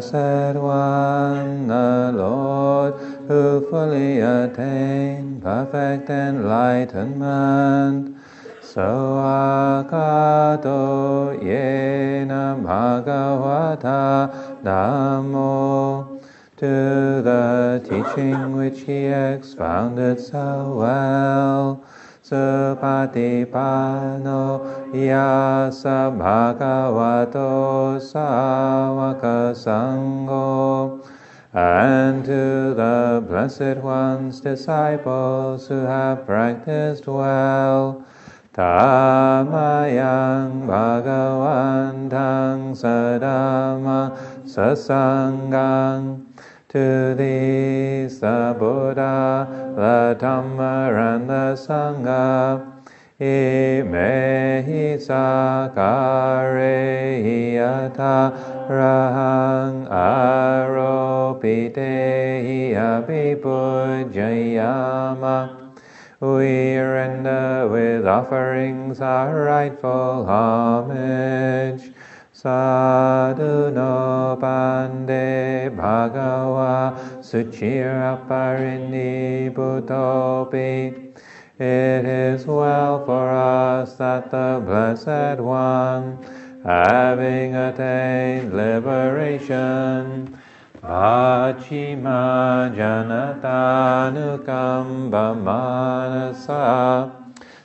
Blessed One, the Lord, who fully attained perfect enlightenment. Sawakato yena bhagavata dhammo to the teaching which he expounded so well. Supatipano Blessed One's disciples who have practiced well. Tamayang Bhagavantang Sadama Sasangang to these the Buddha, the Dhamma, and the Sangha. Imehi sakare yata rahang aropite abhipujayama. We render with offerings our rightful homage. Sadhu no pande bhagawa suchira butopi. It is well for us that the Blessed One, having attained liberation, Pachima Janatanukamba Manasa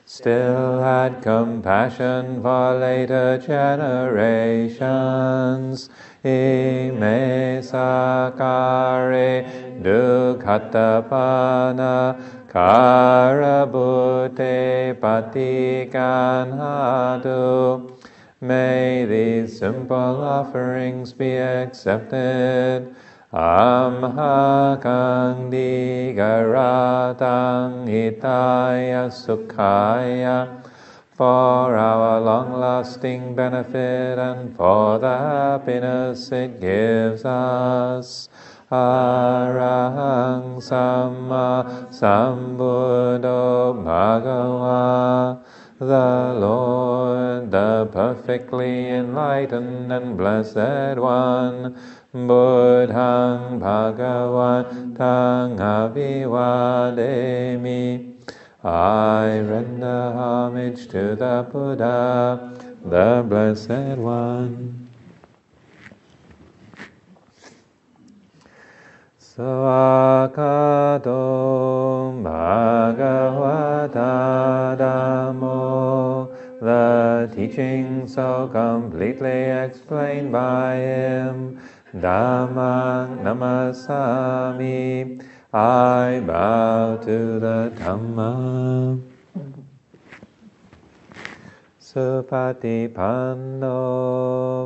still had compassion for later generations. Ime sakare dukhatapana karabute patikanhatu. May these simple offerings be accepted. Amhakang digaratang hitaya sukhaya for our long-lasting benefit and for the happiness it gives us. Arahang Samma Sambuddho Bhagava the Lord, the perfectly enlightened and blessed one, Buddhang Bhagavantang Abhivademi. I render homage to the Buddha, the Blessed One. Sawakato Bhagavata Dhammo, the teaching so completely explained by him, Dhammang Namasami, I bow to the Dhamma. Supatipanno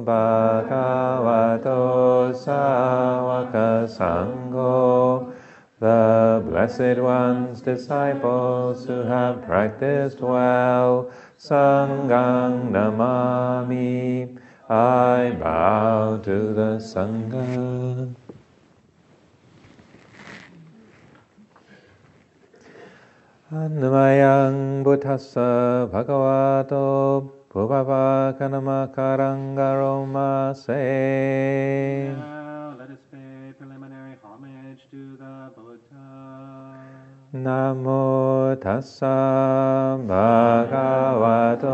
Bhagavato Sawaka Sangho the Blessed One's disciples who have practiced well, Sangang Namami, I bow to the Sangha. Annamayang Buddhasa Bhagavato Bhubhava Kanamakaranga se. Now let us pay preliminary homage to the Buddha. Namo tassa bhagavato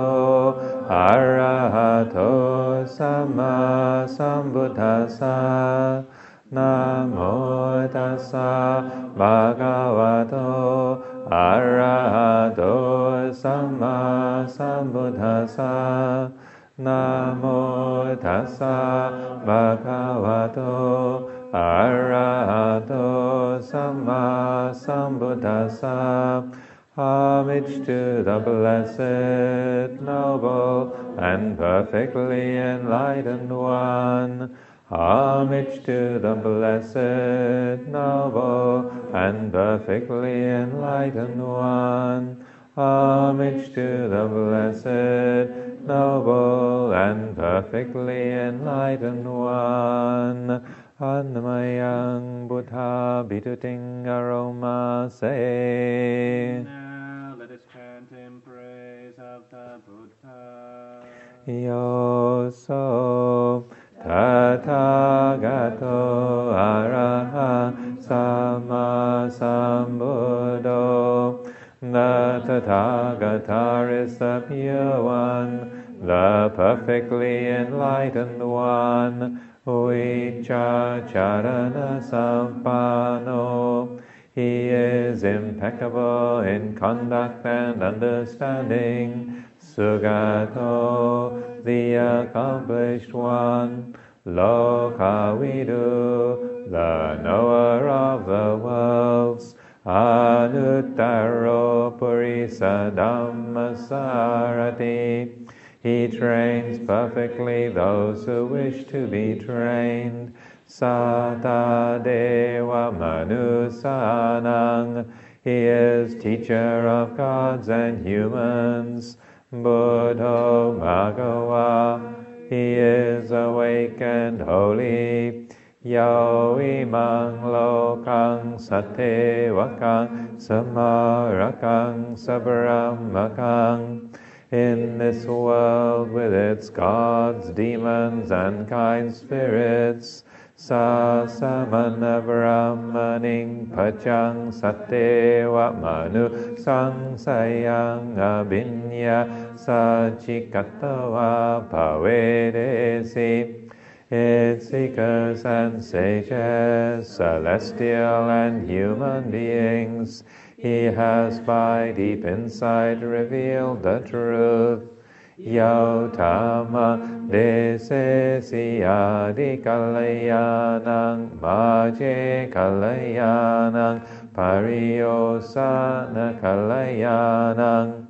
arahato sama sambuddhassa. Namo tassa bhagavato arahato sama sambuddhassa. Namo tassa bhagavato arahato sama sambuddhassa. Homage to the blessed, noble, and perfectly enlightened one. Homage to the blessed, noble, and perfectly enlightened one. Homage to the blessed, noble, and perfectly enlightened one. Annamayang Buddha Bituting Aroma say. Now let us chant in praise of the Buddha. Yo so Tathagato Araha Sama Sambuddho. The Tathagata is the pure one, the perfectly enlightened one. Vicha Charana Sampano. He is impeccable in conduct and understanding. Sugato, the accomplished one. Lokavidu, the knower of the worlds. Anuttaro Purisa Dhammasarati. He trains perfectly those who wish to be trained. Sata Deva Manusanang. He is teacher of gods and humans. Buddho Bhagawa. He is awake and holy. Yo imang lokang satevakang samarakang sabramakang. In this world with its gods, demons, and kind spirits, sa samana brahmaning pachang sateva manu sang sayang abinya sa chikatawa pavedesi. Its seekers and sages, celestial and human beings, he has by deep insight revealed the truth. Yautama desesiyadi kalayanang maje kalayanang pariyosana kalayanang.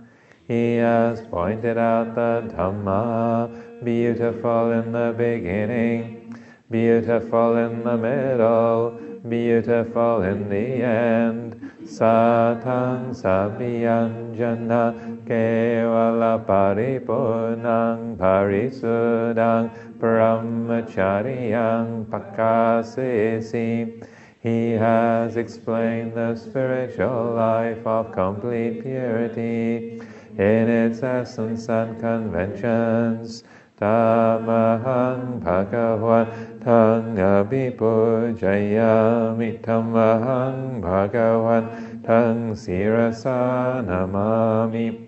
He has pointed out the Dhamma, beautiful in the beginning, beautiful in the middle, beautiful in the end. Satang sabhyanjana kevala paripurnang parisudang brahmacharyang pakasesi. He has explained the spiritual life of complete purity in its essence and conventions. Tamahang Bhagavan Tang Abhipujayami Tamahang Bhagavan Tang Sirasa Namami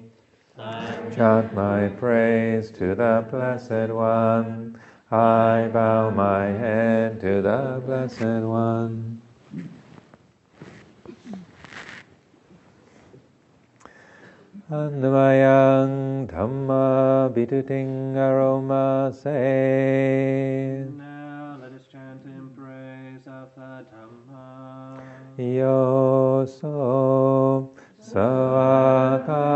Chant my praise to the Blessed One. I bow my head to the Blessed One. Anvayang Dhamma Biduting Aroma say. Now let us chant in praise of the Dhamma. Yo so Savakado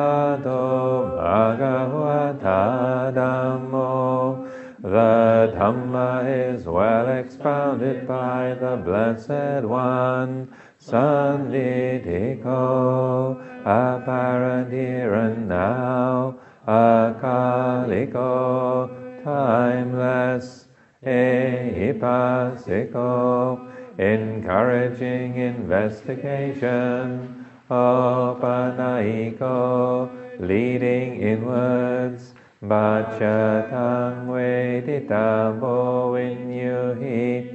Bhagavata Dhammo. The Dhamma is well expounded by the Blessed One. And now, akaliko, timeless, eipasiko, encouraging investigation, opanaiko, leading inwards, bachatang veditamo vinyuhi,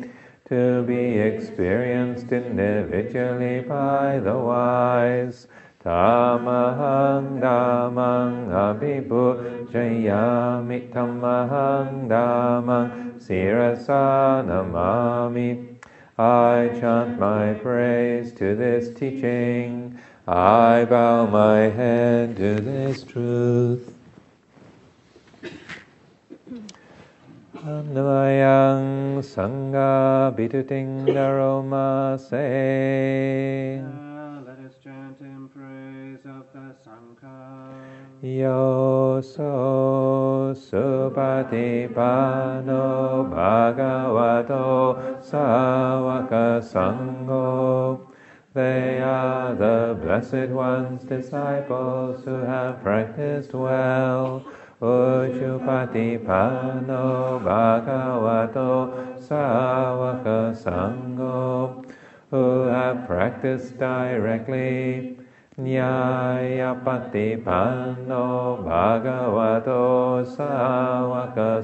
to be experienced individually by the wise. Tamahang damang abhibhujayami tamahang damang sirasa namami. I chant my praise to this teaching. I bow my head to this truth. Anvayang Sangha Biduting Aroma say. Let us chant in praise of the Sangha. Yo so supatipano bhagavato sawaka sangho. They are the Blessed One's disciples who have practiced well. Ushupatipano bhagavato sawaka sangho. Who have practiced directly. Nyayapatipano bhagavato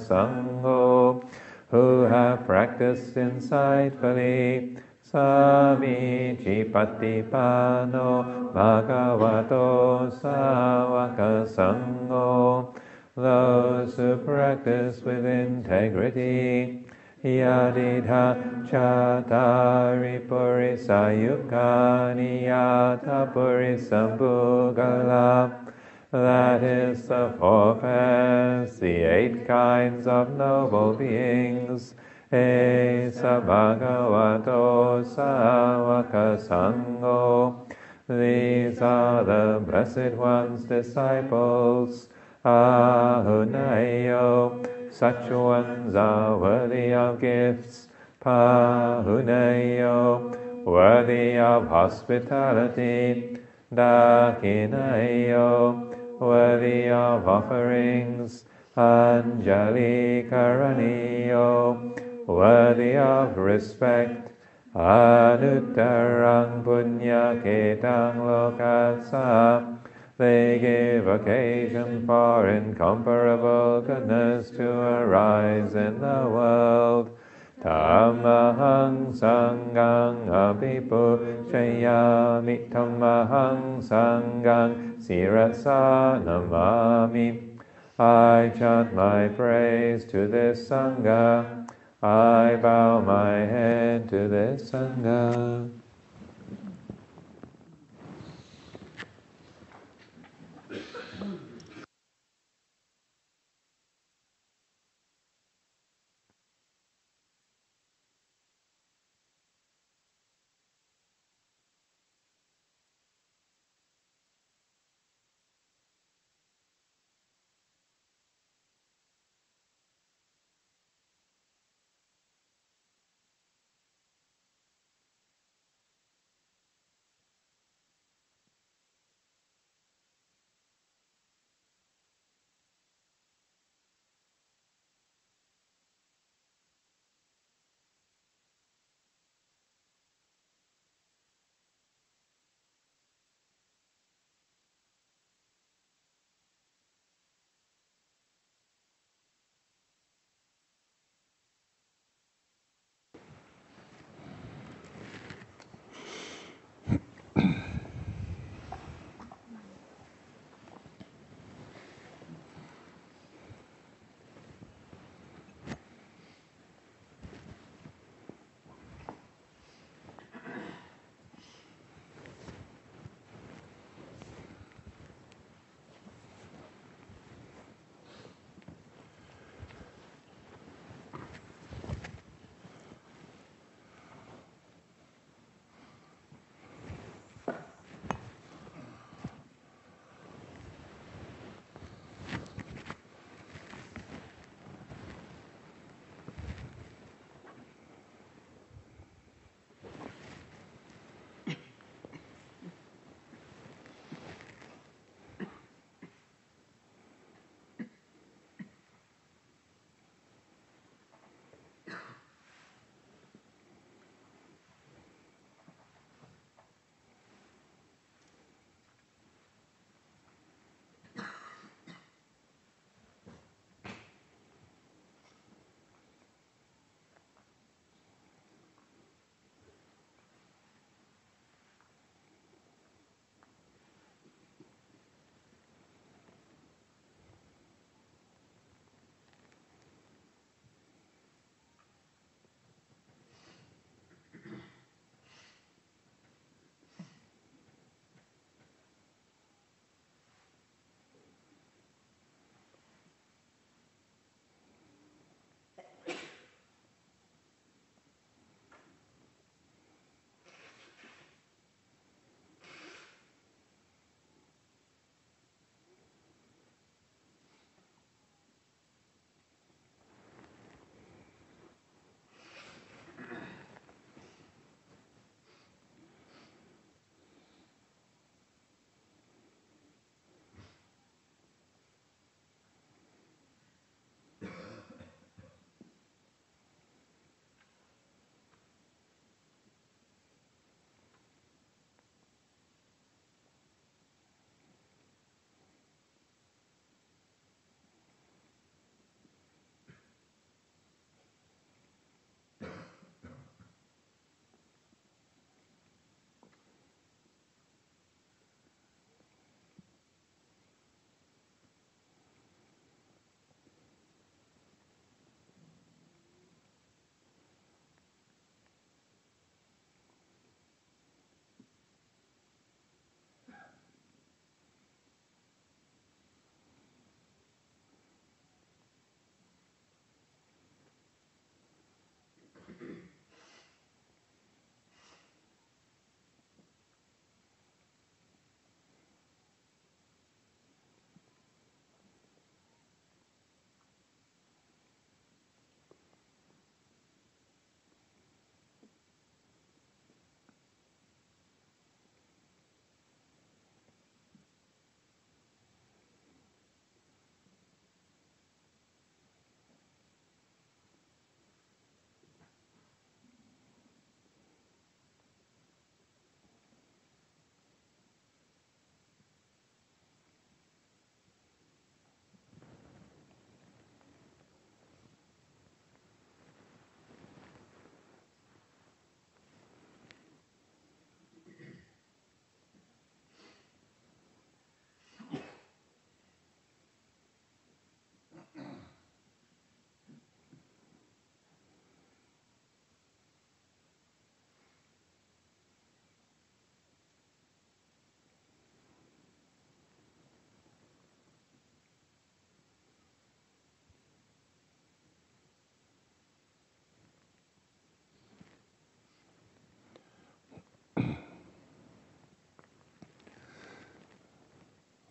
sangho who have practiced insightfully. Samijipatipano Bhagavato Sāvaka. Those who practice with integrity. Yadidha Chatari Purisayukani Yata Purisambhugala. That is the fourth, the eight kinds of noble beings. Esa Bhagavato Sāvaka Sangho. These are the Blessed One's disciples. Ahunayo. Such ones are worthy of gifts. Pahunayo. Worthy of hospitality. Dakinayo. Worthy of offerings. Anjali Karaniyo worthy of respect. Anuttarang punya ketang lokasa. They give occasion for incomparable goodness to arise in the world. Tamahang sangang abipu chayami tamahang sangang sirasa namami. I chant my praise to this sangha. I bow my head to this Sangha.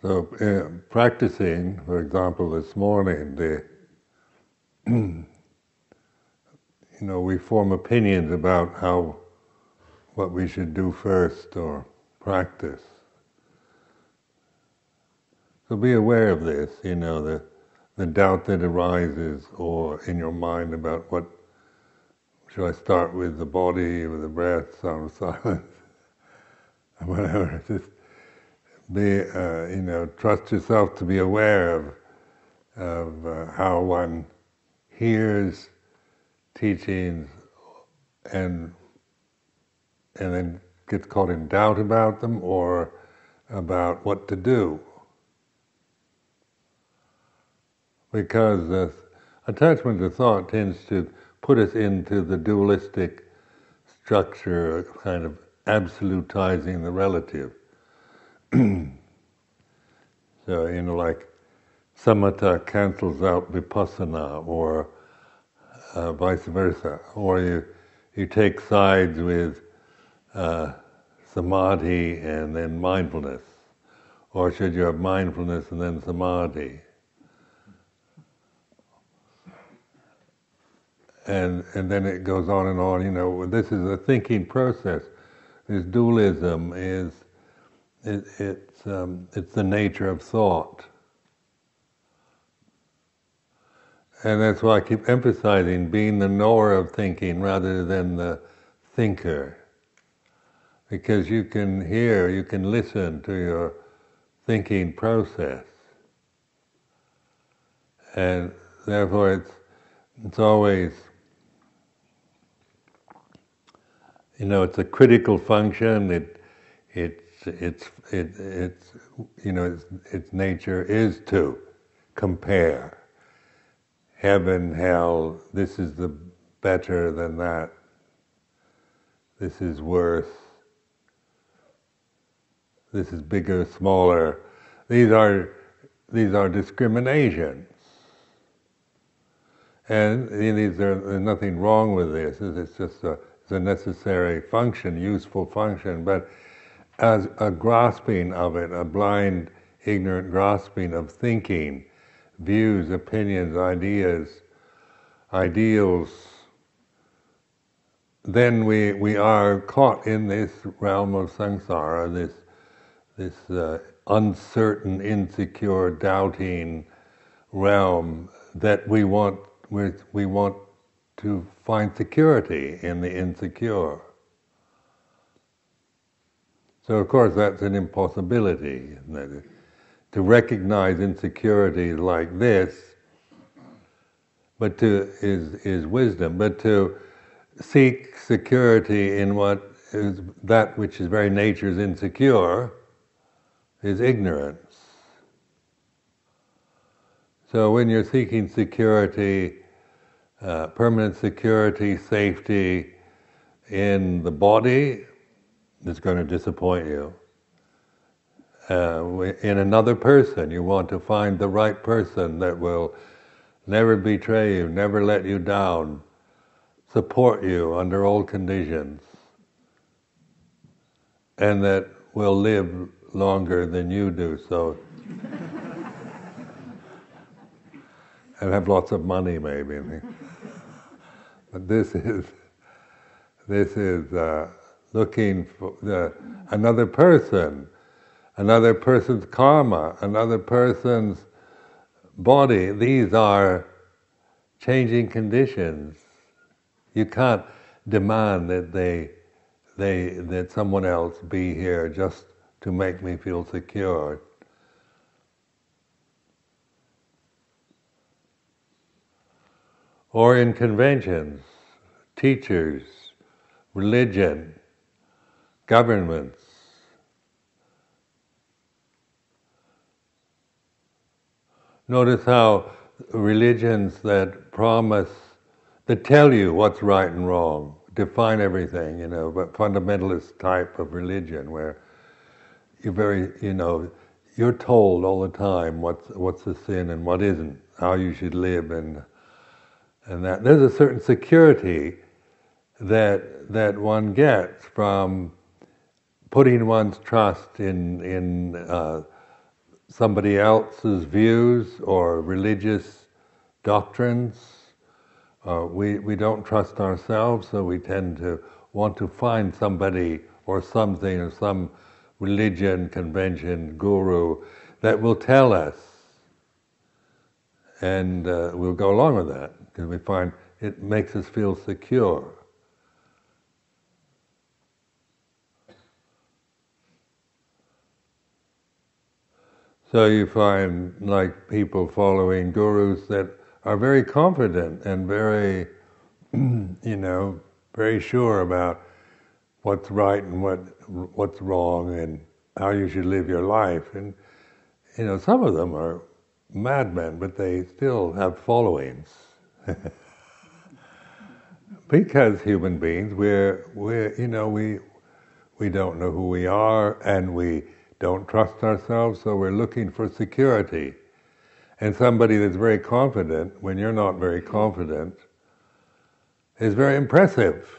So, uh, practicing, for example, this morning, the you know, we form opinions about how what we should do first or practice. So be aware of this, you know, the the doubt that arises or in your mind about what should I start with the body, with the breath, sound of silence, whatever. Just be, uh, you know, trust yourself to be aware of, of uh, how one hears teachings and and then gets caught in doubt about them or about what to do. Because the attachment to thought tends to put us into the dualistic structure, kind of absolutizing the relative. so, you know, like samatha cancels out vipassana, or uh, vice versa, or you you take sides with uh, samadhi and then mindfulness, or should you have mindfulness and then samadhi? And and then it goes on and on. You know, this is a thinking process. This dualism is it, it's, um, it's the nature of thought. And that's why I keep emphasizing being the knower of thinking rather than the thinker. Because you can hear, you can listen to your thinking process. And therefore it's, it's always, you know, it's a critical function, it, it its it, its you know its, its nature is to compare heaven, hell. This is the better than that. This is worse. This is bigger, smaller. These are these are discriminations. And these are, there's nothing wrong with this. It's just a, it's a necessary function, useful function. But as a grasping of it, a blind, ignorant grasping of thinking, views, opinions, ideas, ideals, then we, we are caught in this realm of samsara, this, this uh, uncertain, insecure, doubting realm that we want, we want to find security in the insecure. So, of course, that's an impossibility, To recognize insecurity like this, but to is is wisdom. But to seek security in what is that which is very nature is insecure is ignorance. So when you're seeking security, uh, permanent security, safety in the body, that's going to disappoint you. Uh, in another person, you want to find the right person that will never betray you, never let you down, support you under all conditions, and that will live longer than you do. So, and have lots of money, maybe. But this is this is. Uh, looking for the, another person, another person's karma, another person's body. These are changing conditions. You can't demand that they, they, that someone else be here just to make me feel secure. Or in conventions, teachers, religion, governments. Notice how religions that promise, that tell you what's right and wrong, define everything, you know, but fundamentalist type of religion where you're very, you know, you're told all the time what's what's a sin and what isn't, how you should live, and and that there's a certain security that that one gets from putting one's trust in in uh, somebody else's views or religious doctrines. Uh, we, we don't trust ourselves, so we tend to want to find somebody or something or some religion, convention, guru that will tell us. And uh, we'll go along with that because we find it makes us feel secure. So you find like people following gurus that are very confident and very, you know, very sure about what's right and what what's wrong and how you should live your life. And you know, some of them are madmen, but they still have followings. because human beings, we're we're you know we we don't know who we are and we don't trust ourselves, so we're looking for security. And somebody that's very confident, when you're not very confident, is very impressive.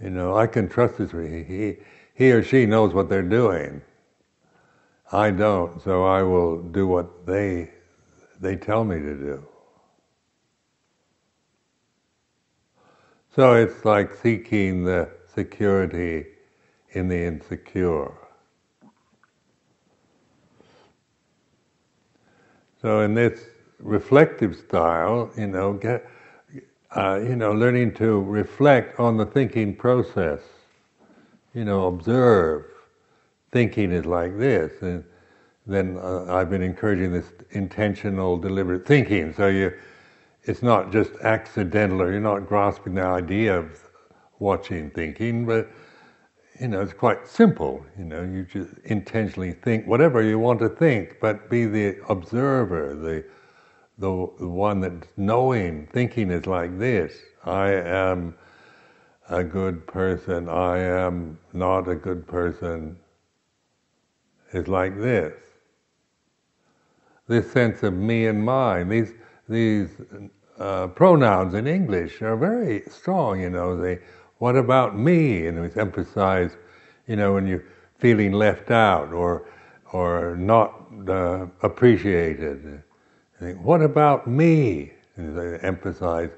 You know, I can trust this. He, he or she knows what they're doing. I don't, so I will do what they they tell me to do. So it's like seeking the security in the insecure. So in this reflective style, you know, get, uh, you know, learning to reflect on the thinking process, you know, observe. Thinking is like this, and then uh, I've been encouraging this intentional, deliberate thinking. So you, it's not just accidental, or you're not grasping the idea of watching thinking, but you know, it's quite simple. You know, you just intentionally think whatever you want to think, but be the observer, the the, one that's knowing, thinking is like this. I am a good person. I am not a good person. Is like this. This sense of me and mine. These these uh, pronouns in English are very strong. You know, they what about me? And it's emphasized, you know, when you're feeling left out or or not uh, appreciated. Think, what about me? And they emphasize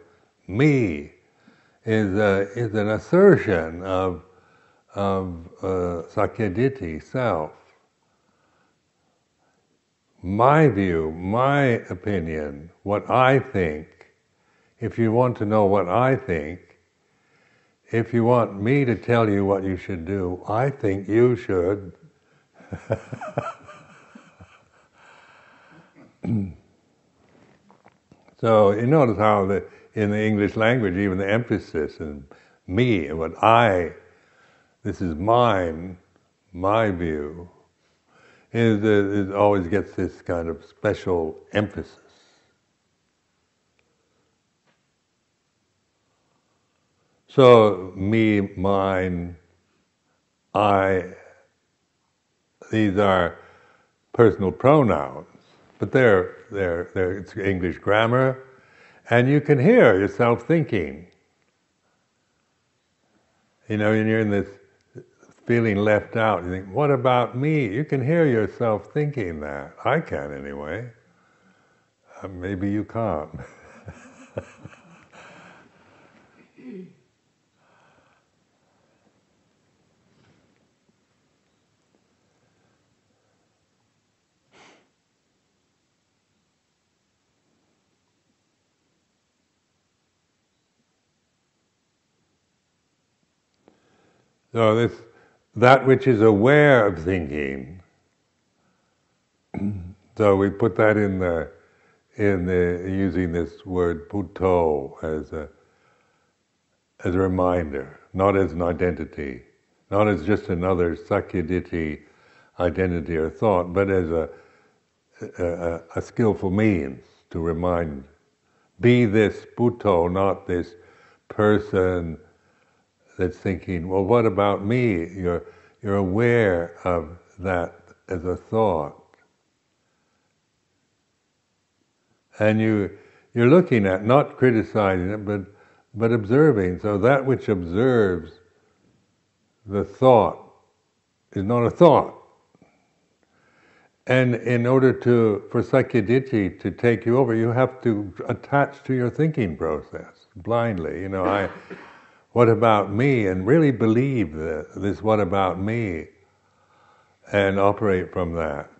me is uh, is an assertion of of uh, sakyaditi, self. My view, my opinion, what I think. If you want to know what I think, if you want me to tell you what you should do, I think you should. so you notice how the, in the English language, even the emphasis and me and what I, this is mine, my view, is, is always gets this kind of special emphasis. So, me, mine, I, these are personal pronouns, but they're, they're, they're, it's English grammar, and you can hear yourself thinking. You know, and you're in this feeling left out, you think, what about me? You can hear yourself thinking that. I can anyway. Uh, maybe you can't. So this that which is aware of thinking. so we put that in the in the using this word buddho as a as a reminder, not as an identity, not as just another sakyaditi identity or thought, but as a, a, a skillful means to remind. Be this buddho, not this person that's thinking, well, what about me? You're, you're aware of that as a thought. And you, you're looking at, not criticizing it, but, but observing. So that which observes the thought is not a thought. And in order to for Sakyaditi to take you over, you have to attach to your thinking process blindly. You know, I what about me? And really believe this what about me and operate from that.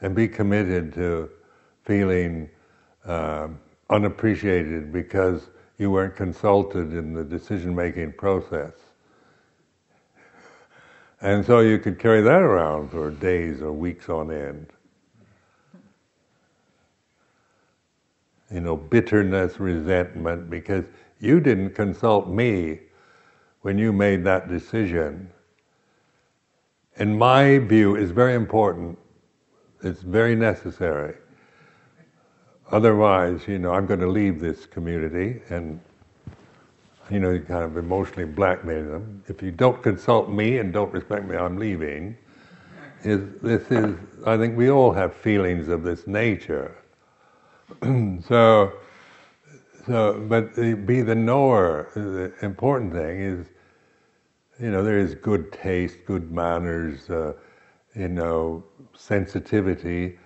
And be committed to feeling um, unappreciated because you weren't consulted in the decision making process. And so you could carry that around for days or weeks on end. You know, bitterness, resentment, because you didn't consult me when you made that decision. In my view, is very important. It's very necessary. Otherwise, you know, I'm going to leave this community and you know, you kind of emotionally blackmail them. If you don't consult me and don't respect me, I'm leaving. Is this is? I think we all have feelings of this nature. so, so, but the, be the knower. The important thing is, you know, there is good taste, good manners, uh, you know, sensitivity,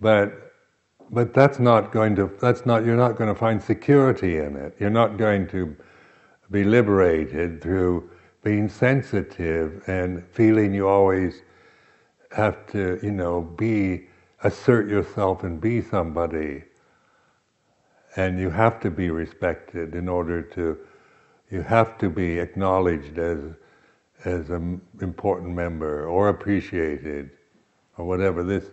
but but that's not going to. That's not. You're not going to find security in it. You're not going to be liberated through being sensitive and feeling you always have to, you know, be, assert yourself and be somebody. And you have to be respected in order to, you have to be acknowledged as, as an important member or appreciated or whatever. This,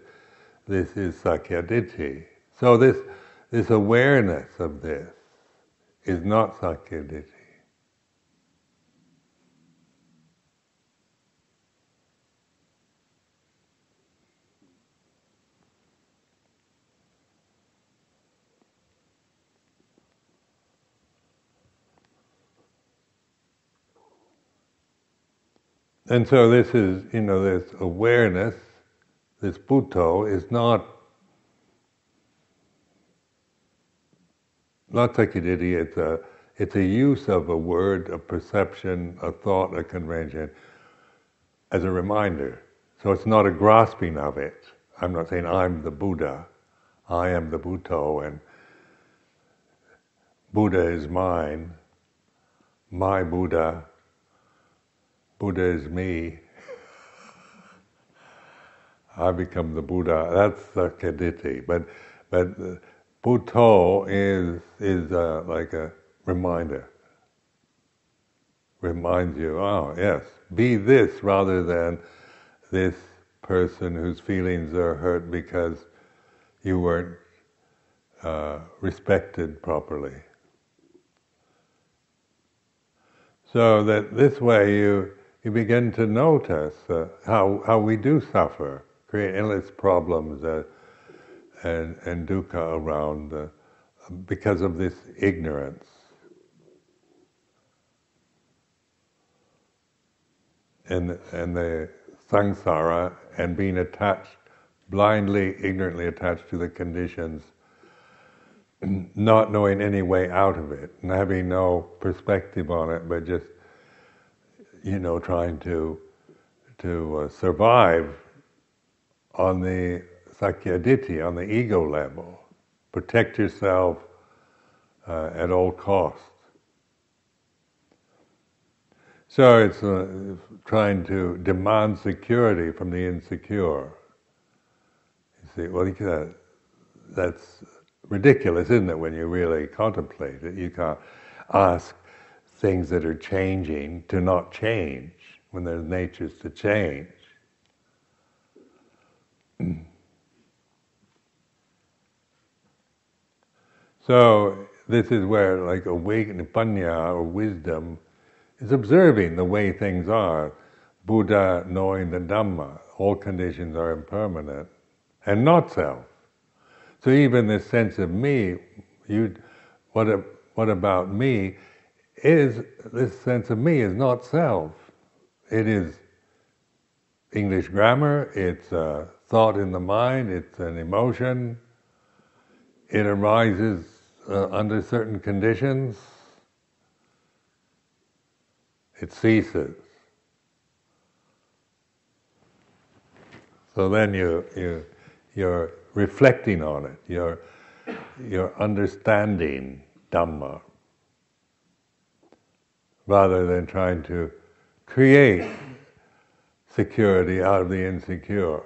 this is Sakyaditi. So this, this awareness of this is not Sakyaditi. And so this is, you know, this awareness, this Buddho is not not Sakyaditi, it's a it's a use of a word, a perception, a thought, a convention as a reminder. So it's not a grasping of it. I'm not saying I'm the Buddha, I am the Buddho, and Buddha is mine, my Buddha, Buddha is me. I become the Buddha. That's the Kaditi. But but Buddho is is uh, like a reminder. Reminds you, oh yes, be this rather than this person whose feelings are hurt because you weren't uh, respected properly. So that this way you you begin to notice uh, how, how we do suffer, create endless problems uh, and, and dukkha around uh, because of this ignorance. And, and the samsara and being attached, blindly, ignorantly attached to the conditions, not knowing any way out of it, and having no perspective on it, but just you know, trying to to uh, survive on the sakkayaditthi, on the ego level, protect yourself uh, at all costs. So it's uh, trying to demand security from the insecure. You see, well, that's ridiculous, isn't it? When you really contemplate it, you can't ask things that are changing to not change when there's natures to change. so this is where like awakening panya or wisdom is observing the way things are. Buddha knowing the Dhamma, all conditions are impermanent and not self. So even this sense of me, you, what, what about me? Is this sense of me is not self. It is English grammar, it's a thought in the mind, it's an emotion. It arises uh, under certain conditions. It ceases. So then you, you, you're reflecting on it, you're, you're understanding Dhamma, rather than trying to create security out of the insecure,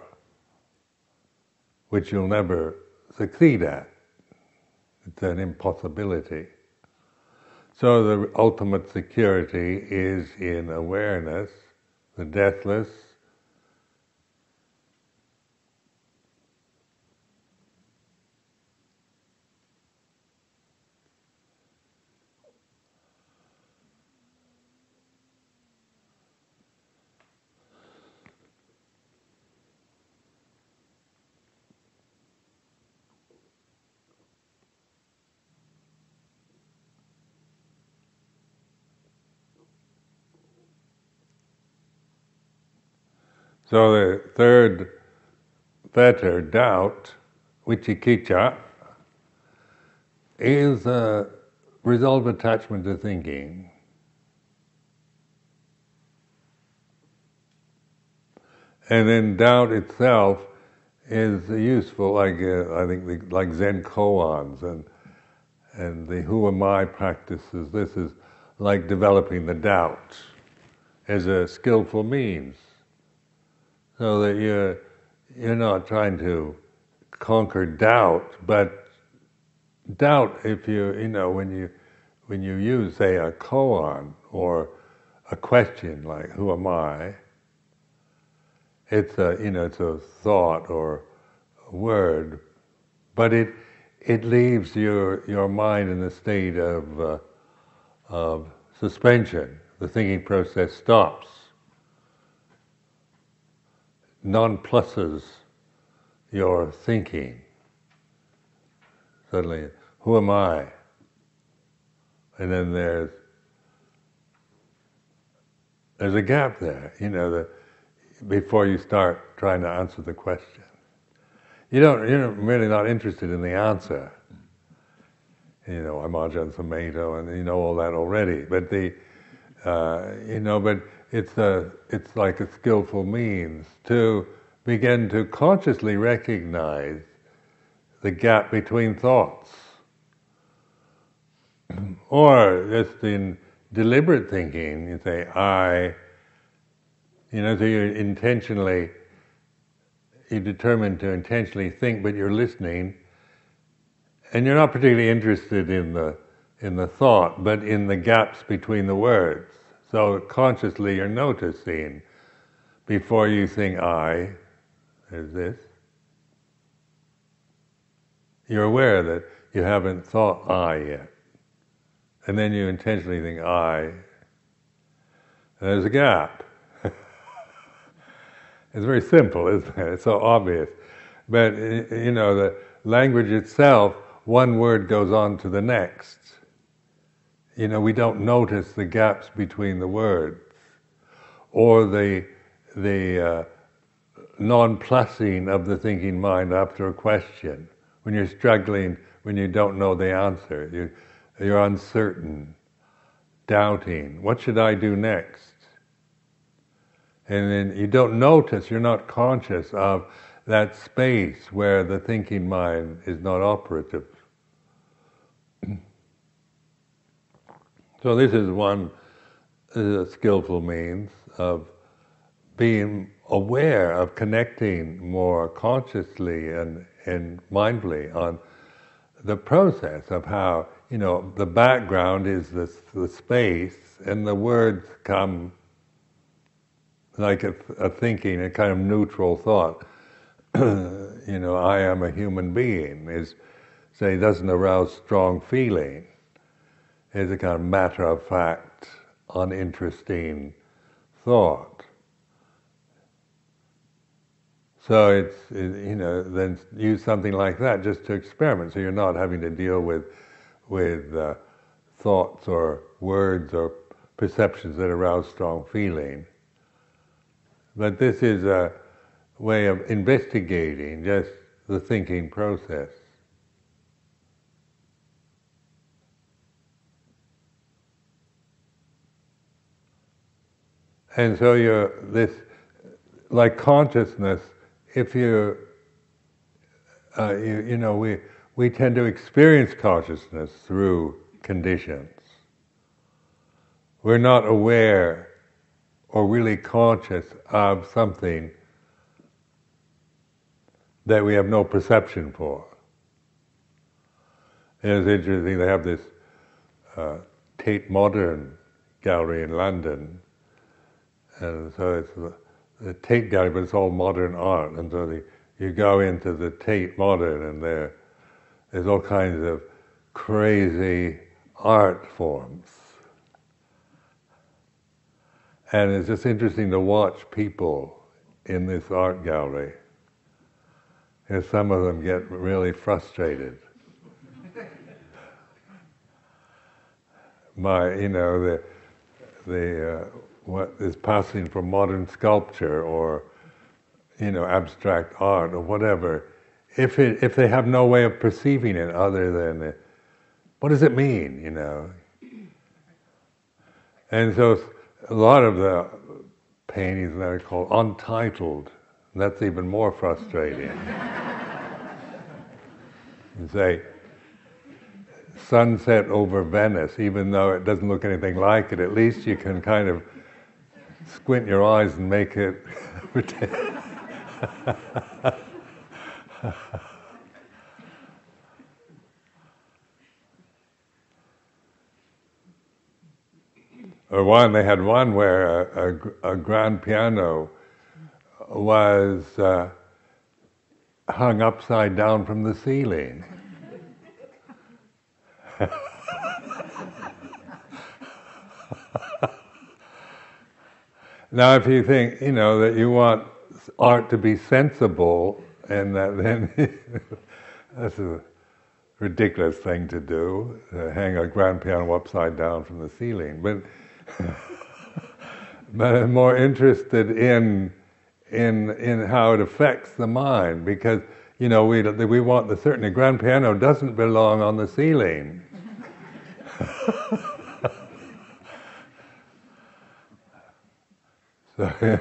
which you'll never succeed at. It's an impossibility. So the ultimate security is in awareness, the deathless, So the third fetter, doubt, vicikiccha, is a result of attachment to thinking. And then doubt itself is useful, like uh, I think, like Zen koans and and the who am I practices. This is like developing the doubt as a skillful means so that you're you're not trying to conquer doubt, but doubt if you you know when you when you use say a koan or a question like who am I? It's a you know it's a thought or a word but it it leaves your your mind in a state of uh, of suspension. The thinking process stops nonpluses your thinking. Suddenly, who am I? And then there's there's a gap there, you know, the, before you start trying to answer the question. You don't, you're really not interested in the answer. You know, I'm Ajahn Sumedho, and you know all that already. But the, uh, you know, but it's a, it's like a skillful means to begin to consciously recognize the gap between thoughts. or just in deliberate thinking, you say, I, you know, so you're intentionally, you're determined to intentionally think, but you're listening, and you're not particularly interested in the, in the thought, but in the gaps between the words. So consciously you're noticing before you think I, there's this. You're aware that you haven't thought I yet. And then you intentionally think I. And there's a gap. it's very simple, isn't it? It's so obvious. But, you know, the language itself, one word goes on to the next you know, we don't notice the gaps between the words or the, the uh, non-plussing of the thinking mind after a question. When you're struggling, when you don't know the answer, you, you're uncertain, doubting, what should I do next? And then you don't notice, you're not conscious of that space where the thinking mind is not operative. So this is one uh, skillful means of being aware of connecting more consciously and, and mindfully on the process of how, you know, the background is the, the space and the words come like a, a thinking, a kind of neutral thought. you know, I am a human being is, say, doesn't arouse strong feeling is a kind of matter of fact, uninteresting thought. So it's, you know, then use something like that just to experiment. So you're not having to deal with, with uh, thoughts or words or perceptions that arouse strong feeling. But this is a way of investigating just the thinking process. And so you're this, like consciousness if you, uh, you, you know, we, we tend to experience consciousness through conditions. We're not aware or really conscious of something that we have no perception for. And it's interesting, they have this uh, Tate Modern gallery in London, and so it's the, the Tate gallery, but it's all modern art, and so the, you go into the Tate Modern, and there, there's all kinds of crazy art forms. And it's just interesting to watch people in this art gallery. And some of them get really frustrated. My, you know, the, the, uh, what is passing for modern sculpture or, you know, abstract art or whatever, if, it, if they have no way of perceiving it other than, what does it mean, you know? And so a lot of the paintings that are called untitled, that's even more frustrating. you say, sunset over Venice, even though it doesn't look anything like it, at least you can kind of squint your eyes and make it. or one, they had one where a, a, a grand piano was uh, hung upside down from the ceiling. now, if you think, you know, that you want art to be sensible, and that then that's a ridiculous thing to do, uh, hang a grand piano upside down from the ceiling. But but I'm more interested in in in how it affects the mind because you know we we want the certainty grand piano doesn't belong on the ceiling. so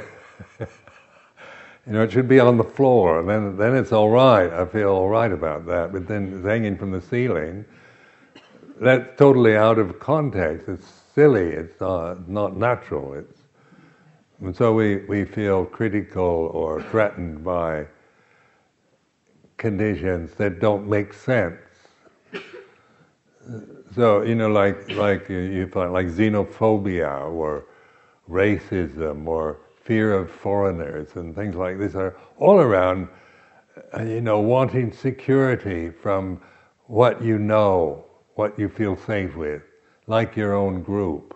you know it should be on the floor. Then then it's all right. I feel all right about that. But then it's hanging from the ceiling. That's totally out of context. It's silly. It's uh, not natural. It's and so we, we feel critical or threatened by conditions that don't make sense. So you know, like like you find like xenophobia or racism or fear of foreigners and things like this are all around. Uh, you know, wanting security from what you know, what you feel safe with, like your own group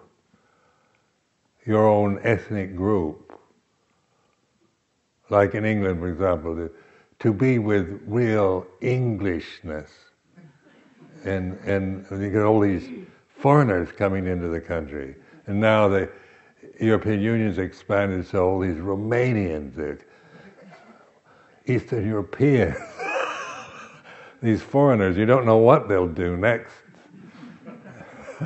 your own ethnic group. Like in England, for example, to be with real Englishness. And, and you get all these foreigners coming into the country. And now the European Union's expanded so all these Romanians, Eastern Europeans, these foreigners, you don't know what they'll do next.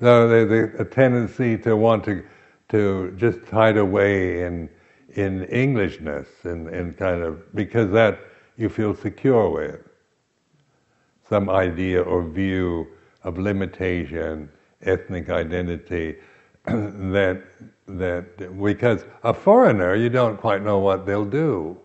No, the, the, a tendency to want to to just hide away in in Englishness and, and kind of because that you feel secure with some idea or view of limitation, ethnic identity that that because a foreigner you don't quite know what they'll do.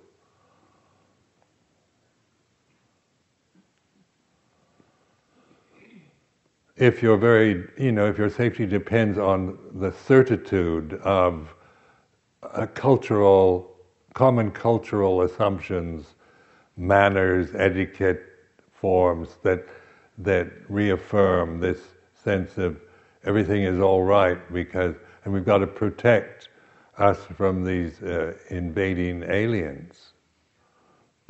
if you're very, you know, if your safety depends on the certitude of a cultural, common cultural assumptions, manners, etiquette, forms that that reaffirm this sense of everything is all right because, and we've got to protect us from these uh, invading aliens.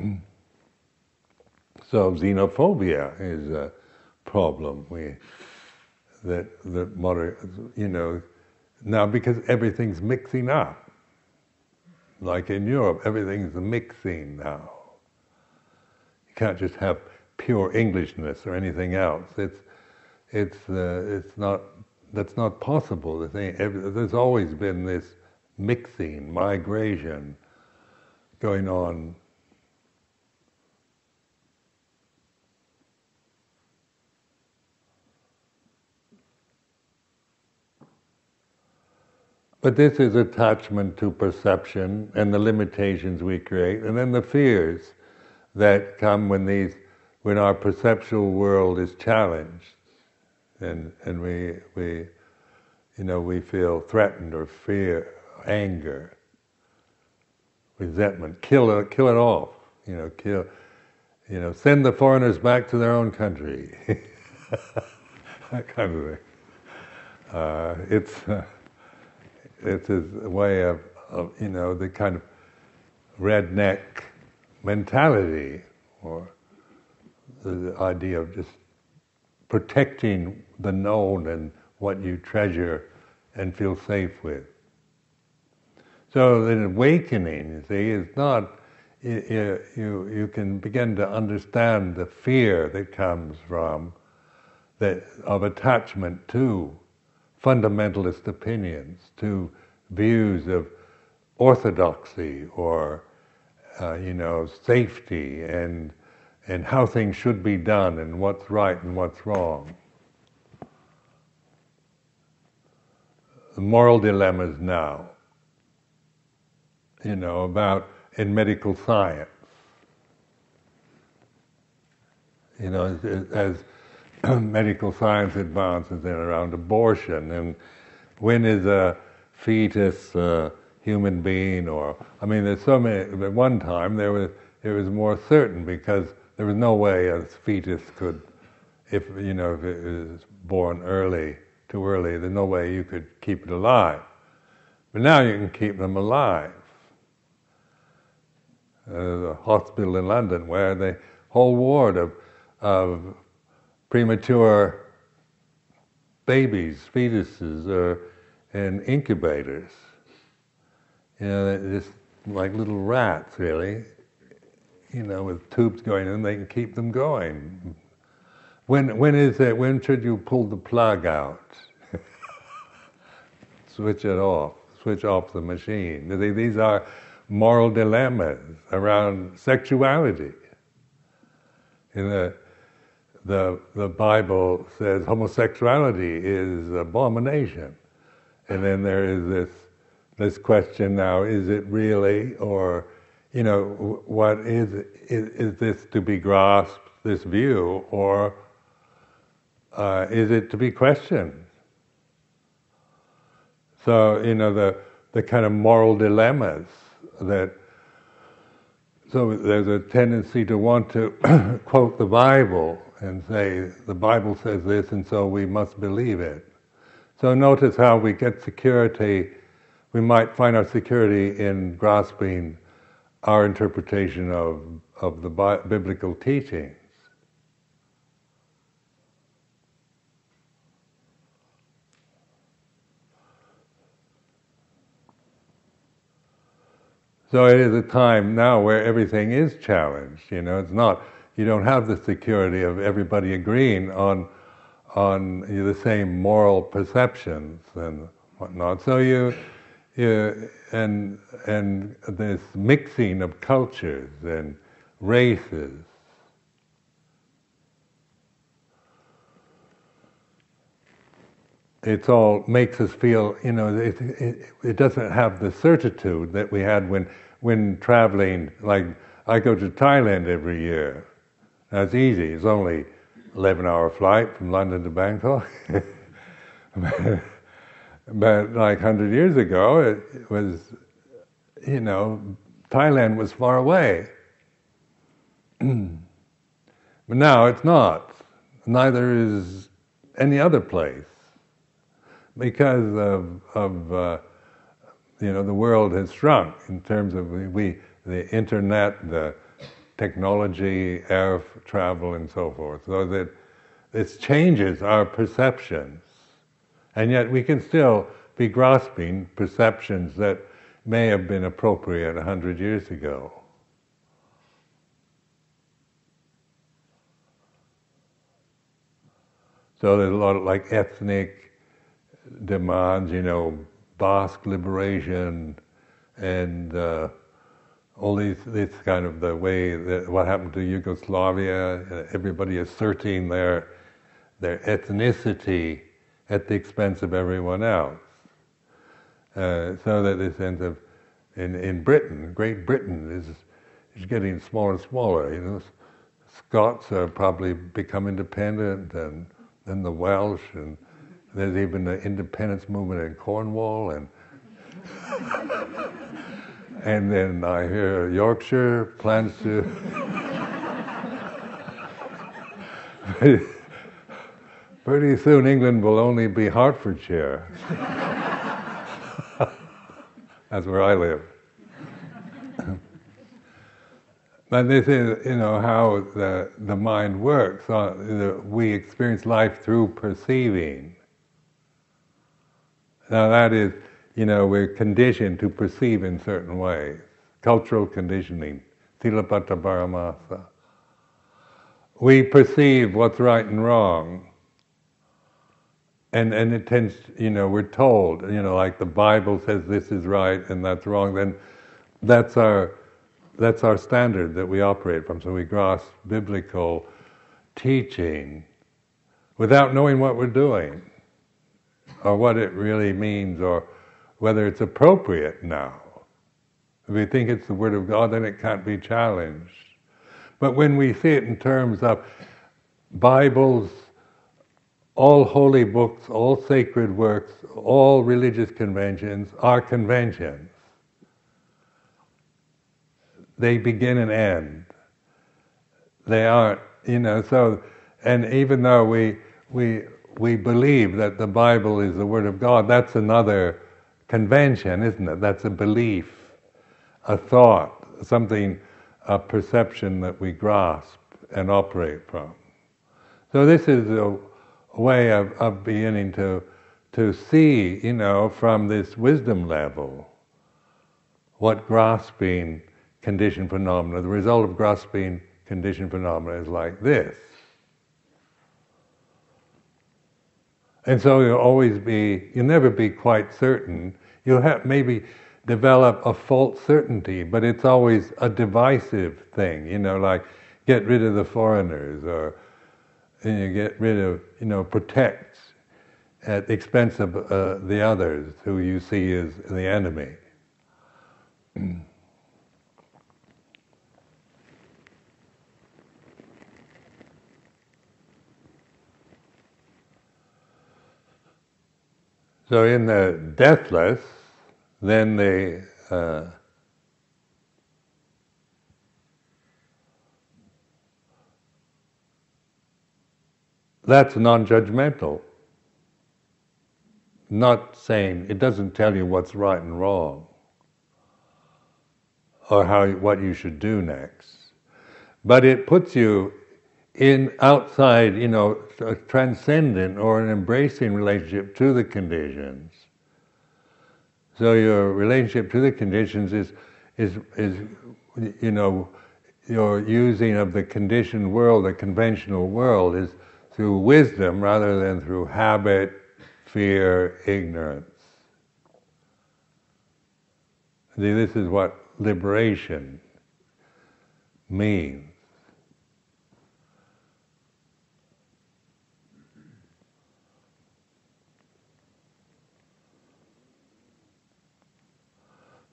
so xenophobia is. a problem. We that the modern, you know, now because everything's mixing up. Like in Europe, everything's mixing now. You can't just have pure Englishness or anything else. It's it's uh, it's not that's not possible. There's always been this mixing, migration going on. But this is attachment to perception and the limitations we create, and then the fears that come when these, when our perceptual world is challenged, and and we we, you know, we feel threatened or fear, anger, resentment. Kill it, kill it off. You know, kill. You know, send the foreigners back to their own country. that kind of thing. Uh, it's. Uh, it's a way of, of, you know, the kind of redneck mentality, or the idea of just protecting the known and what you treasure and feel safe with. So the awakening, you see, is not, you, you, can begin to understand the fear that comes from that of attachment to fundamentalist opinions, to views of orthodoxy or uh, you know safety and and how things should be done and what's right and what's wrong. Moral dilemmas now, you know, about in medical science. You know, as, as medical science advances in around abortion and when is a fetus a human being or I mean there's so many at one time there was it was more certain because there was no way a fetus could if you know if it was born early too early there's no way you could keep it alive but now you can keep them alive uh, a hospital in London where the whole ward of, of premature babies, fetuses, are in incubators. You know, just like little rats, really. You know, with tubes going in, they can keep them going. When when is it? When should you pull the plug out? Switch it off. Switch off the machine. These are moral dilemmas around sexuality. In the the, the Bible says homosexuality is abomination. And then there is this, this question now, is it really, or, you know, what is, is, is this to be grasped, this view, or uh, is it to be questioned? So, you know, the, the kind of moral dilemmas that so there's a tendency to want to quote the Bible and say, the Bible says this, and so we must believe it. So notice how we get security, we might find our security in grasping our interpretation of, of the bi- biblical teachings. So it is a time now where everything is challenged. You know, it's not you don't have the security of everybody agreeing on on the same moral perceptions and whatnot. So you, you and and this mixing of cultures and races. It all makes us feel, you know, it, it, it doesn't have the certitude that we had when when traveling. Like I go to Thailand every year, that's easy. It's only 11 hour flight from London to Bangkok. but, like 100 years ago, it was, you know, Thailand was far away. but now it's not. Neither is any other place. Because of, of uh, you know, the world has shrunk in terms of we, the internet, the technology, air travel, and so forth. So that it changes our perceptions. And yet we can still be grasping perceptions that may have been appropriate a hundred years ago. So there's a lot of like ethnic demands, you know, Basque liberation and uh, all these, this kind of the way that what happened to Yugoslavia, uh, everybody asserting their their ethnicity at the expense of everyone else. Uh, so that this sense of in, in Britain, Great Britain is is getting smaller and smaller. You know, Scots are probably become independent, and then the Welsh, and there's even the independence movement in Cornwall, and and then I hear Yorkshire plans to. Pretty soon, England will only be Hertfordshire. That's where I live. but this is, you know, how the, the mind works. Uh, we experience life through perceiving. Now, that is, you know, we're conditioned to perceive in certain ways. Cultural conditioning, Silabbata Paramasa. We perceive what's right and wrong and and it tends, you know, we're told, you know, like the Bible says this is right and that's wrong. Then that's our that's our standard that we operate from. So we grasp biblical teaching without knowing what we're doing, or what it really means, or whether it's appropriate now. If we think it's the Word of God, then it can't be challenged. But when we see it in terms of Bibles all holy books, all sacred works, all religious conventions are conventions. They begin and end. They aren't, you know, so, and even though we, we, we believe that the Bible is the Word of God, that's another convention, isn't it? That's a belief, a thought, something, a perception that we grasp and operate from. So this is a way of, of beginning to to see, you know, from this wisdom level, what grasping conditioned phenomena, the result of grasping conditioned phenomena is like this. And so you'll always be, you'll never be quite certain. You'll have maybe develop a false certainty, but it's always a divisive thing, you know, like get rid of the foreigners or and you get rid of, you know, protects at the expense of uh, the others who you see as the enemy. so in the deathless, then the uh, That's non judgmental. Not saying, it doesn't tell you what's right and wrong or how, what you should do next. But it puts you in outside, you know, a transcendent or an embracing relationship to the conditions. So your relationship to the conditions is, is, is, you know, your using of the conditioned world, the conventional world, is through wisdom rather than through habit, fear, ignorance. See, this is what liberation means.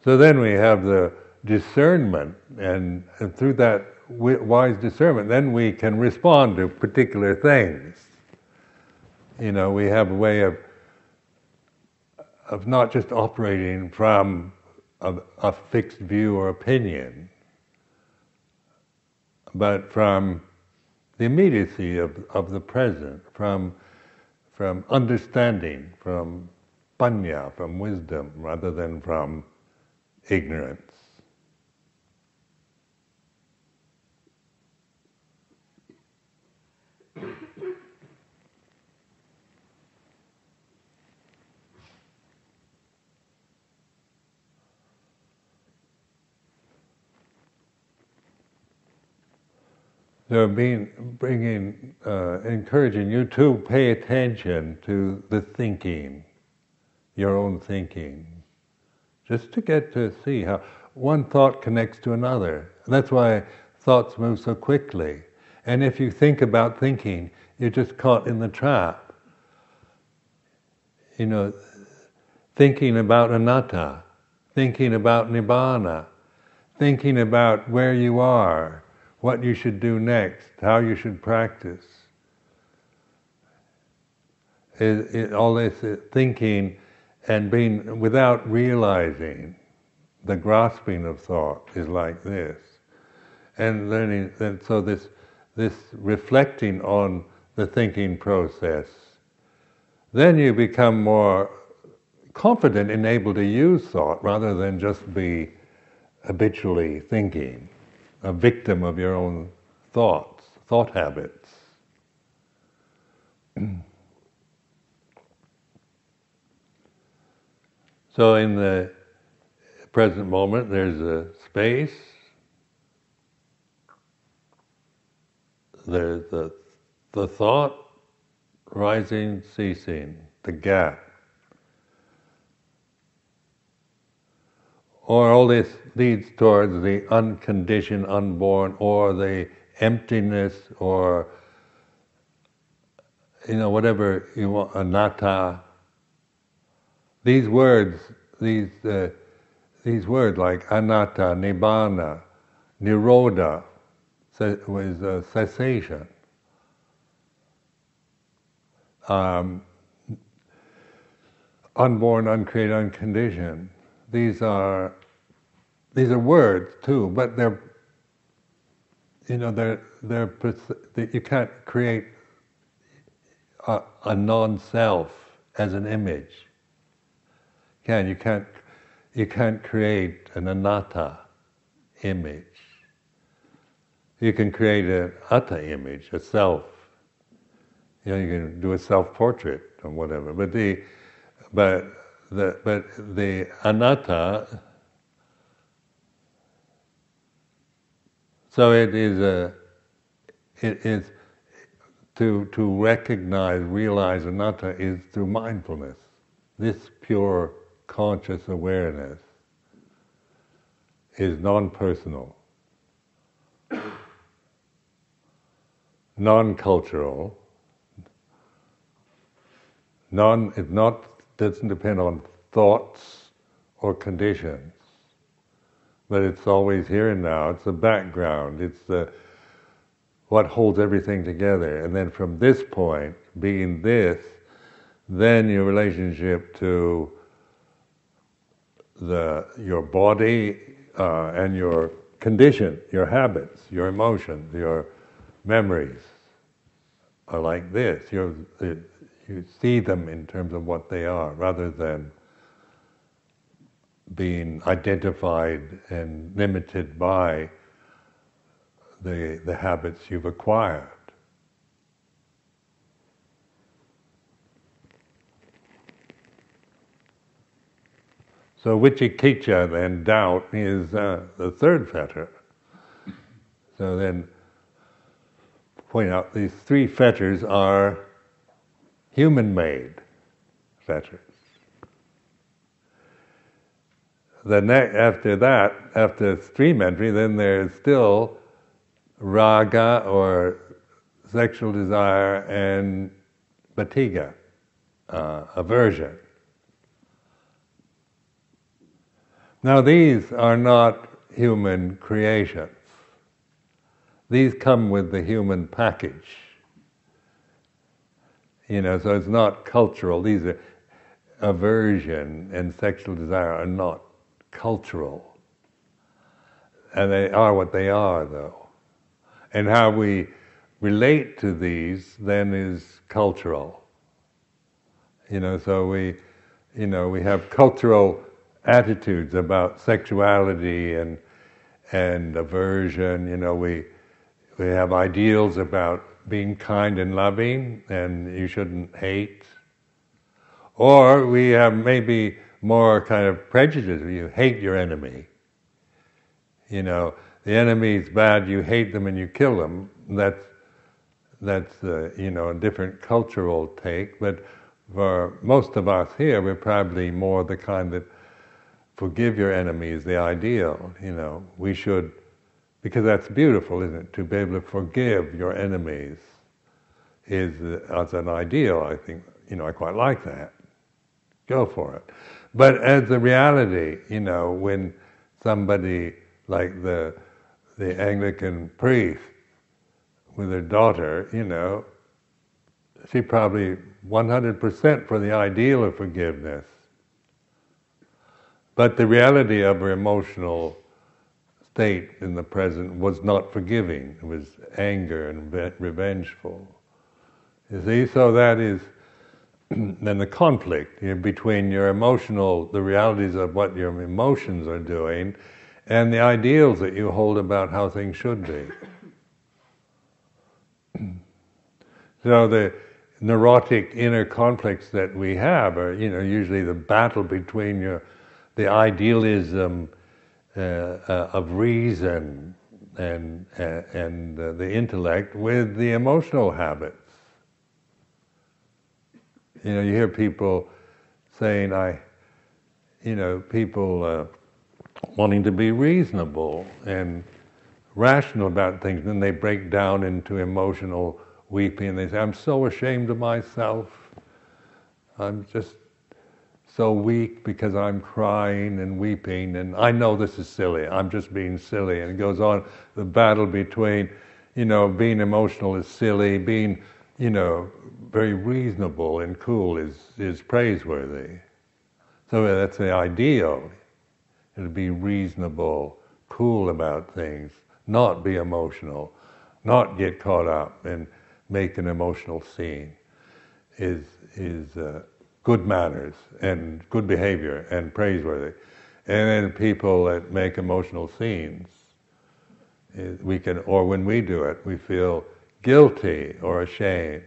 So then we have the discernment, and, and through that wise discernment, then we can respond to particular things. You know, we have a way of of not just operating from a, a fixed view or opinion, but from the immediacy of, of the present, from from understanding, from panya, from wisdom, rather than from ignorance. So being, bringing, uh, encouraging you to pay attention to the thinking, your own thinking, just to get to see how one thought connects to another. That's why thoughts move so quickly. And if you think about thinking, you're just caught in the trap. You know, thinking about anatta, thinking about nibbana, thinking about where you are, what you should do next, how you should practice. It, it, all this uh, thinking and being without realizing the grasping of thought is like this, and learning. And so this this reflecting on the thinking process, then you become more confident and able to use thought rather than just be habitually thinking, a victim of your own thoughts, thought habits. so in the present moment, there's a space, there's the, the thought rising, ceasing, the gap. Or all this leads towards the unconditioned, unborn, or the emptiness, or you know, whatever you want, anatta. These words, these uh, these words like anatta, nibbana, nirodha, was uh, cessation. Um, unborn, uncreated, unconditioned. These are these are words too, but they're you know they're they're you can't create a, a non-self as an image. Can you can't you can't create an anatta image. You can create an atta image, a self. You know, you can do a self-portrait or whatever. But the but the but the anatta So it is a, it is to to recognize, realize anatta is through mindfulness. This pure conscious awareness is non-personal, non-cultural, non it not doesn't depend on thoughts or conditions but it's always here and now. It's the background. It's the what holds everything together. And then from this point, being this, then your relationship to the your body uh, and your condition, your habits, your emotions, your memories are like this. you you see them in terms of what they are, rather than being identified and limited by the, the habits you've acquired. So vicikiccha, then doubt, is uh, the third fetter. So then, point out these three fetters are human-made fetters. the after that, after stream entry, then there's still raga or sexual desire and vittiga, uh, aversion. Now, these are not human creations. These come with the human package. You know, so it's not cultural. These are aversion and sexual desire are not cultural. And they are what they are, though. And how we relate to these then is cultural. You know, so we, you know, we have cultural attitudes about sexuality and and aversion. You know, we we have ideals about being kind and loving, and you shouldn't hate. Or we have maybe more kind of prejudice. You hate your enemy. You know, the enemy is bad. You hate them and you kill them. That's that's uh, you know a different cultural take. But for most of us here, we're probably more the kind that forgive your enemies, the ideal. You know, we should, because that's beautiful, isn't it? To be able to forgive your enemies is uh, as an ideal. I think you know I quite like that. Go for it. But as a reality, you know, when somebody like the the Anglican priest with her daughter, you know, she probably 100% for the ideal of forgiveness. But the reality of her emotional state in the present was not forgiving. It was anger and revengeful. You see, so that is then the conflict between your emotional, the realities of what your emotions are doing, and the ideals that you hold about how things should be. so the neurotic inner conflicts that we have are, you know, usually the battle between your, the idealism uh, uh, of reason and uh, and uh, the intellect with the emotional habits. You know, you hear people saying, "I," you know, people uh, wanting to be reasonable and rational about things, and then they break down into emotional weeping and they say, I'm so ashamed of myself. I'm just so weak because I'm crying and weeping, and I know this is silly. I'm just being silly. And it goes on the battle between, you know, being emotional is silly, being, you know, very reasonable and cool is, is praiseworthy. So that's the ideal. To be reasonable, cool about things, not be emotional, not get caught up and make an emotional scene is is uh, good manners and good behavior and praiseworthy. And then people that make emotional scenes, eh, we can, or when we do it, we feel guilty or ashamed.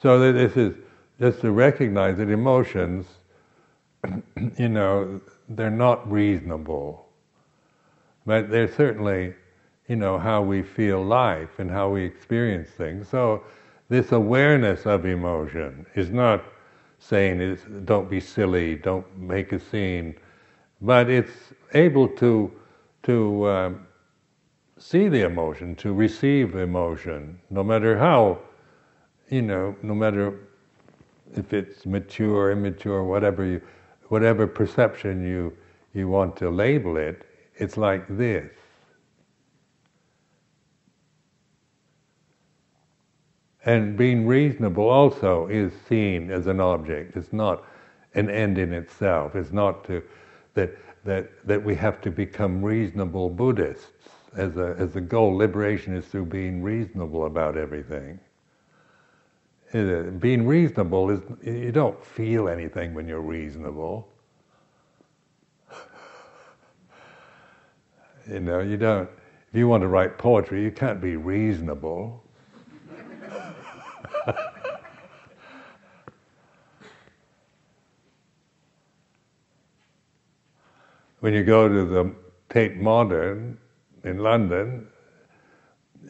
So this is just to recognize that emotions, you know, they're not reasonable, but they're certainly, you know, how we feel life and how we experience things. So this awareness of emotion is not saying is don't be silly, don't make a scene, but it's able to to um, see the emotion, to receive emotion, no matter how, you know, no matter if it's mature, immature, whatever you, whatever perception you you want to label it, it's like this. And being reasonable also is seen as an object. It's not an end in itself. It's not to, that, that, that we have to become reasonable Buddhists as a, as a goal. Liberation is through being reasonable about everything. Uh, being reasonable is, you don't feel anything when you're reasonable. you know, you don't, if you want to write poetry, you can't be reasonable. when you go to the Tate Modern in London,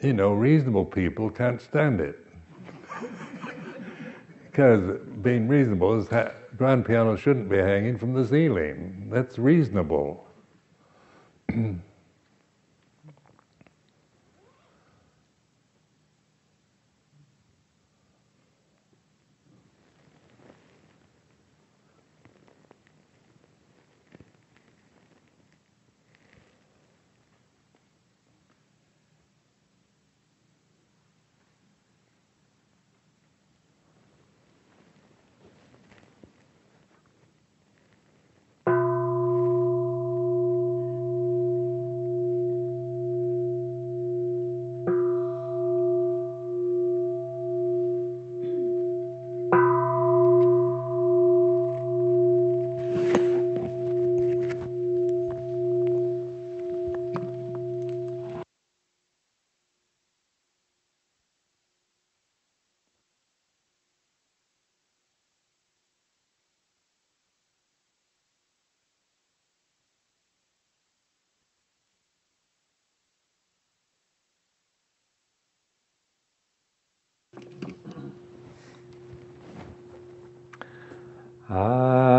you know, reasonable people can't stand it. because being reasonable is ha- grand piano shouldn't be hanging from the ceiling. That's reasonable. Arahang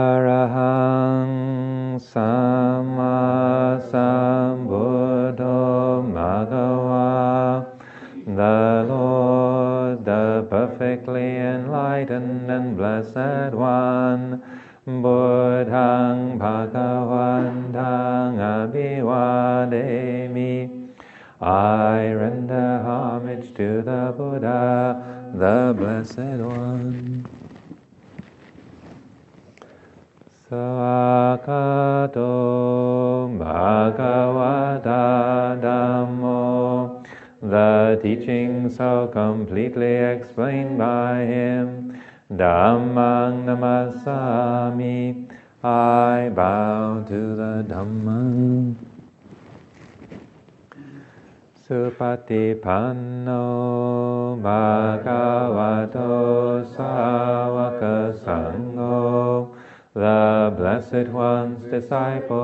completely explained by him. Dhammang Namassami, I bow to the Dhamma. Supatipanno Bhagavato Savaka Sangho the Blessed One's disciples